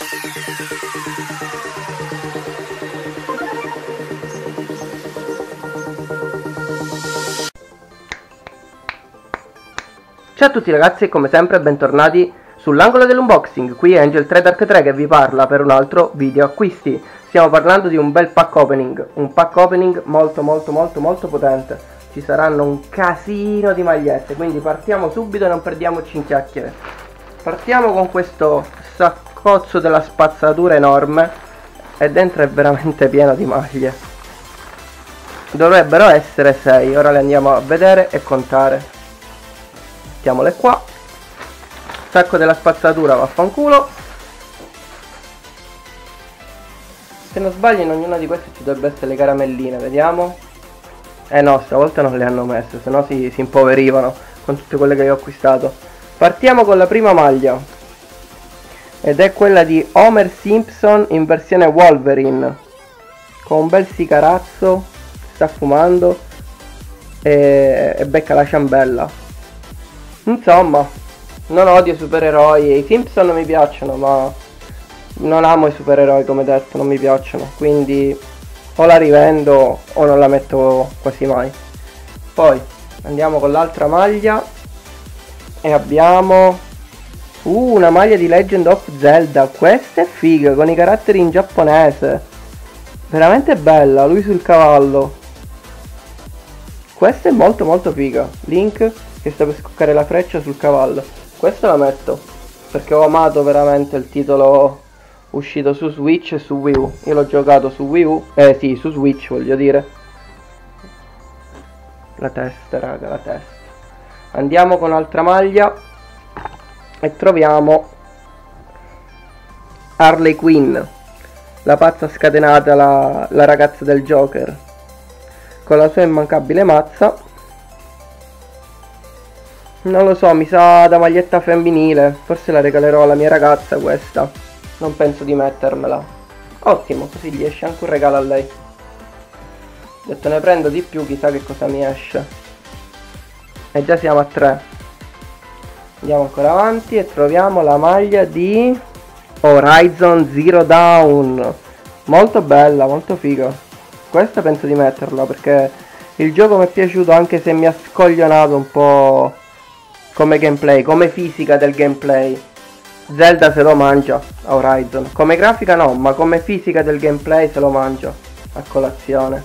Ciao a tutti ragazzi e come sempre bentornati sull'angolo dell'unboxing, qui è Angel 3 Dark 3 che vi parla per un altro video acquisti. Stiamo parlando di un bel pack opening, un pack opening molto molto molto molto potente. Ci saranno un casino di magliette, quindi partiamo subito e non perdiamoci in chiacchiere. Partiamo con questo saccozzo della spazzatura enorme e dentro è veramente pieno di maglie. Dovrebbero essere 6, ora le andiamo a vedere e contare. Mettiamole qua. Sacco della spazzatura vaffanculo. Se non sbaglio in ognuna di queste ci dovrebbe essere le caramelline vediamo. Eh no stavolta non le hanno messe se no si, si impoverivano con tutte quelle che ho acquistato. Partiamo con la prima maglia ed è quella di Homer Simpson in versione Wolverine con un bel sicarazzo sta fumando e, e becca la ciambella Insomma, non odio i supereroi. I Simpson mi piacciono, ma non amo i supereroi, come detto, non mi piacciono. Quindi o la rivendo o non la metto quasi mai. Poi andiamo con l'altra maglia. E abbiamo uh, una maglia di Legend of Zelda. Questa è figa, con i caratteri in giapponese. Veramente bella, lui sul cavallo. Questa è molto molto figa. Link che sta per scoccare la freccia sul cavallo. Questo la metto, perché ho amato veramente il titolo uscito su Switch e su Wii U. Io l'ho giocato su Wii U, eh sì, su Switch voglio dire. La testa, raga, la testa. Andiamo con altra maglia e troviamo Harley Quinn, la pazza scatenata, la, la ragazza del Joker, con la sua immancabile mazza non lo so, mi sa da maglietta femminile. Forse la regalerò alla mia ragazza questa. Non penso di mettermela. Ottimo, così gli esce anche un regalo a lei. Detto ne prendo di più, chissà che cosa mi esce. E già siamo a 3. Andiamo ancora avanti e troviamo la maglia di Horizon Zero Dawn. Molto bella, molto figa. Questa penso di metterla perché il gioco mi è piaciuto anche se mi ha scoglionato un po' come gameplay, come fisica del gameplay. Zelda se lo mangia a Horizon. Come grafica no, ma come fisica del gameplay se lo mangia a colazione.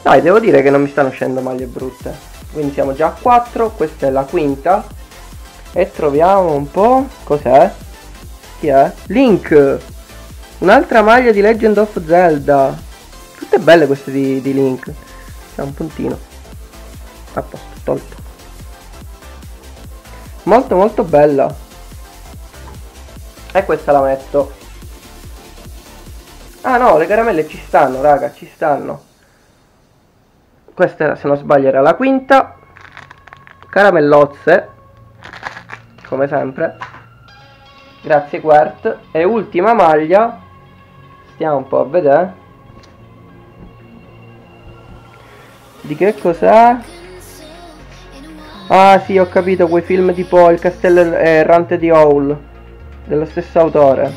Dai, devo dire che non mi stanno uscendo maglie brutte. Quindi siamo già a 4, questa è la quinta. E troviamo un po'... Cos'è? Chi è? Link! Un'altra maglia di Legend of Zelda. Tutte belle queste di, di Link. C'è un puntino. A posto tolto molto molto bella e questa la metto ah no le caramelle ci stanno raga ci stanno questa se non sbaglio era la quinta. Caramellozze come sempre. Grazie Quert e ultima maglia. Stiamo un po' a vedere. Di che cos'è? Ah sì, ho capito, quei film tipo Il castello errante di Howl, dello stesso autore.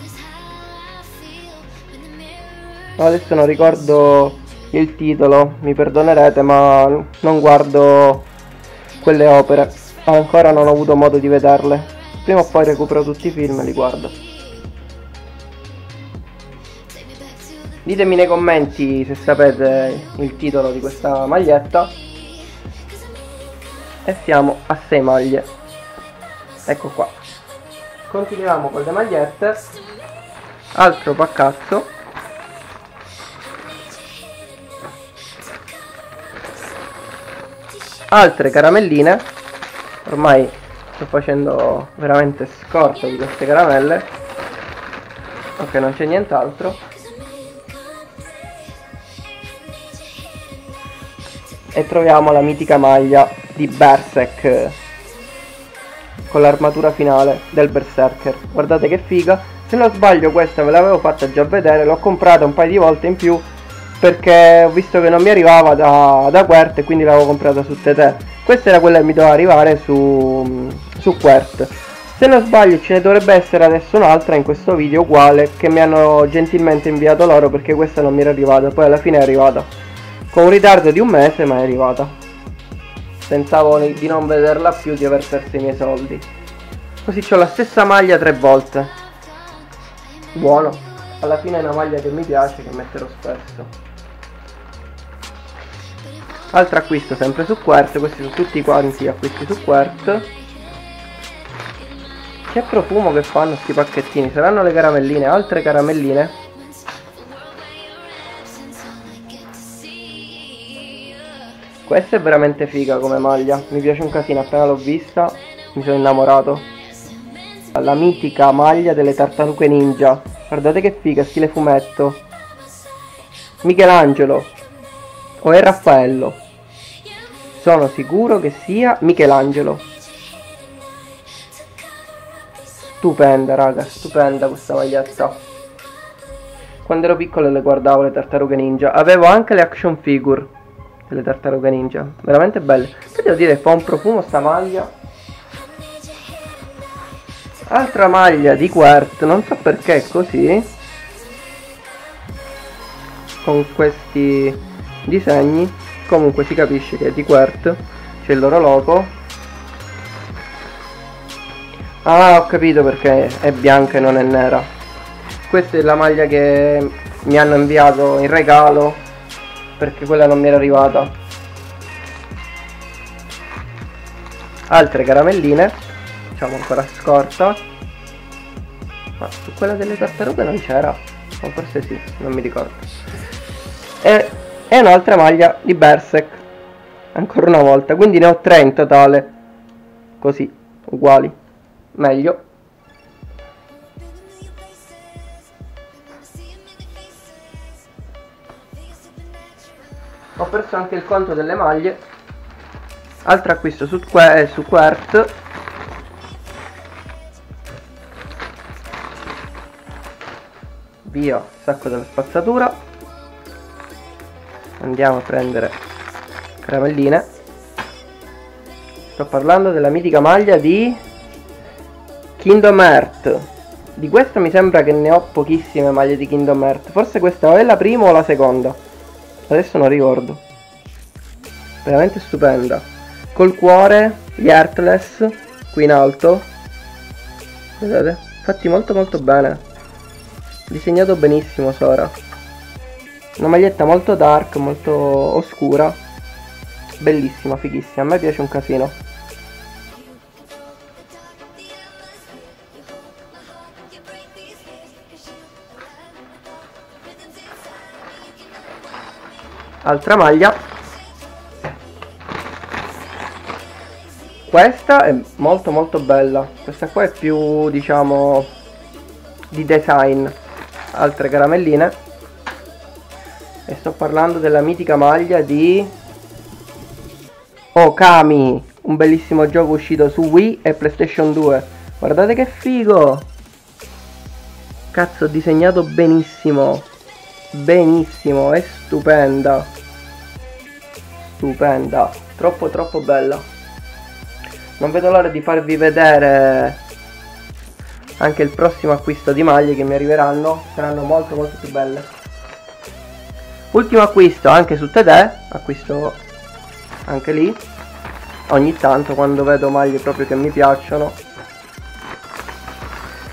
adesso non ricordo il titolo, mi perdonerete, ma non guardo quelle opere. Ancora non ho avuto modo di vederle. Prima o poi recupero tutti i film e li guardo. Ditemi nei commenti se sapete il titolo di questa maglietta e siamo a 6 maglie ecco qua continuiamo con le magliette altro paccazzo altre caramelline. Ormai sto facendo veramente scorta di queste caramelle. Ok non c'è nient'altro. E troviamo la mitica maglia di Berserk con l'armatura finale del Berserker. Guardate che figa. Se non sbaglio questa ve l'avevo fatta già vedere. L'ho comprata un paio di volte in più perché ho visto che non mi arrivava da, da Quert e quindi l'avevo comprata su TT questa era quella che mi doveva arrivare su, su Quert Se non sbaglio ce ne dovrebbe essere adesso un'altra in questo video uguale che mi hanno gentilmente inviato loro perché questa non mi era arrivata, poi alla fine è arrivata. Con un ritardo di un mese ma è arrivata. Pensavo di non vederla più, di aver perso i miei soldi. Così ho la stessa maglia tre volte. Buono. Alla fine è una maglia che mi piace, che metterò spesso. Altro acquisto sempre su Quert, questi sono tutti quanti acquisti su Quert. Che profumo che fanno sti pacchettini? Saranno le caramelline? Altre caramelline? Questa è veramente figa come maglia. Mi piace un casino, appena l'ho vista mi sono innamorato. La mitica maglia delle tartarughe ninja. Guardate che figa, stile fumetto. Michelangelo. O è Raffaello? Sono sicuro che sia Michelangelo. Stupenda, raga, stupenda questa maglietta. Quando ero piccolo le guardavo le tartarughe ninja. Avevo anche le action figure delle tartarughe ninja. Veramente belle. Che devo dire, fa un profumo sta maglia. Altra maglia di Quert, non so perché è così. Con questi disegni. Comunque si capisce che è di Quert. C'è il loro logo Ah, ho capito perché è bianca e non è nera. Questa è la maglia che mi hanno inviato in regalo perché quella non mi era arrivata. Altre caramelline, facciamo ancora scorta. Ma su quella delle tartarughe non c'era, o forse sì, non mi ricordo. E, e un'altra maglia di Berserk, ancora una volta, quindi ne ho tre in totale, così, uguali. Meglio. Ho perso anche il conto delle maglie. Altro acquisto su, que su Quert. Via sacco della spazzatura andiamo a prendere caramelline sto parlando della mitica maglia di Kingdom Hearts. Di questa mi sembra che ne ho pochissime maglie di Kingdom Hearts. Forse questa è la prima o la seconda. Adesso non ricordo. Veramente stupenda. Col cuore, gli Heartless, qui in alto. Vedete? Fatti molto molto bene. Disegnato benissimo Sora. Una maglietta molto dark, molto oscura. Bellissima, fighissima. A me piace un casino. altra maglia questa è molto molto bella questa qua è più diciamo di design altre caramelline e sto parlando della mitica maglia di Okami un bellissimo gioco uscito su Wii e PlayStation 2 guardate che figo cazzo disegnato benissimo benissimo, è stupenda. Stupenda, troppo troppo bella. Non vedo l'ora di farvi vedere anche il prossimo acquisto di maglie che mi arriveranno, saranno molto molto più belle. Ultimo acquisto anche su Tedè, acquisto anche lì, ogni tanto quando vedo maglie proprio che mi piacciono.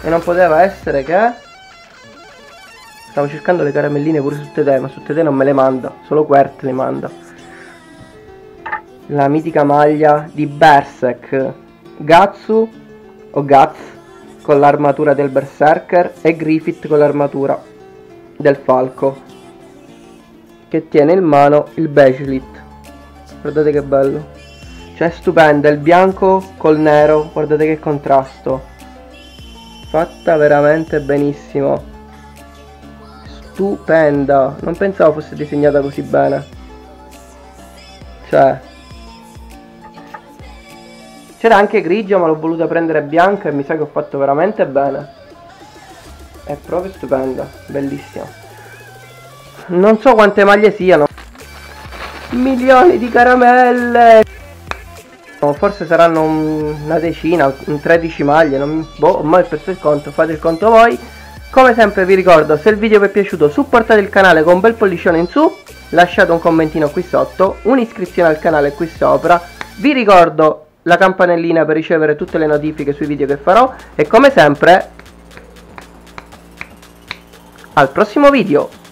E non poteva essere che Stavo cercando le caramelline pure su Tete, ma su Tete non me le manda, solo Quert le manda. La mitica maglia di Berserk, Gatsu o Gats con l'armatura del Berserker e Griffith con l'armatura del falco che tiene in mano il Bagelit. Guardate che bello. Cioè stupenda, il bianco col nero, guardate che contrasto. Fatta veramente benissimo stupenda. Non pensavo fosse disegnata così bene. Cioè... C'era anche grigia ma l'ho voluta prendere bianca e mi sa che ho fatto veramente bene. È proprio stupenda, bellissima. Non so quante maglie siano. Milioni di caramelle! forse saranno un, una decina, un 13 maglie, non, boh, ho perso il conto, fate il conto voi. Come sempre vi ricordo, se il video vi è piaciuto supportate il canale con un bel pollicione in su, lasciate un commentino qui sotto, un'iscrizione al canale qui sopra, vi ricordo la campanellina per ricevere tutte le notifiche sui video che farò e come sempre al prossimo video!